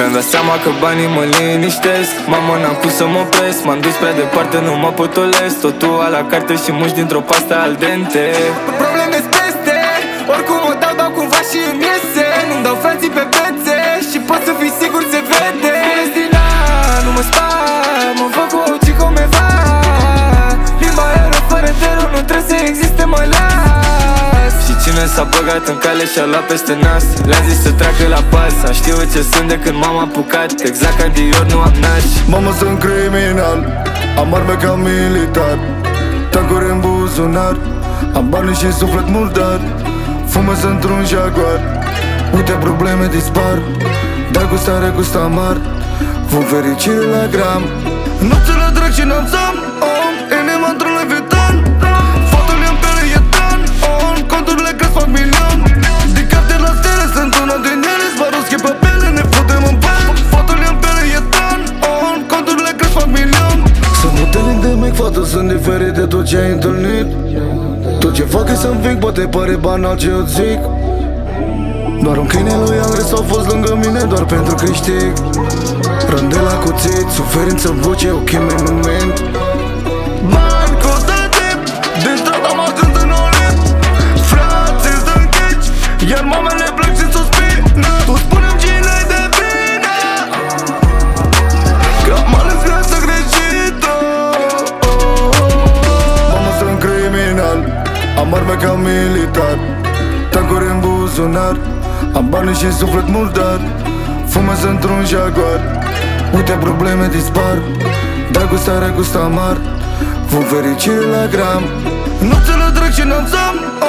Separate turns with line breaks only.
Mi-am dat seama că banii mă liniștesc. Mamă, n-am cum să mă opresc. M-am dus prea departe, nu mă potolesc. Totul la carte și muși dintr-o pastă al dente.
Probleme
cine s-a băgat în cale și-a luat peste nas? Le-am zis să treacă la pas Am știut ce sunt de când m-am apucat. Exact ca Dior, nu am nași
Mamă sunt criminal. Am arme ca militar. Tancuri în buzunar. Am bani și suflet murdar Fumez într-un jaguar. Uite probleme dispar. Dragostea regustă amar Vom fericire la gram. Nopțile trec și n-am somn mic, fată, sunt diferit de tot ce ai întâlnit. Tot ce fac e să înving, poate pare banal ce eu zic. Doar un câine lui Angres au fost lângă mine doar pentru câștig. Rând de la cuțit, suferință în voce, ochii mei nu mint am arme ca militar. Tancuri în buzunar Am bani și suflet murdar Fumez într-un jaguar Uite probleme dispar. Dragostea regustă amar Vom fericire la gram. Nopțile trec și n-am somn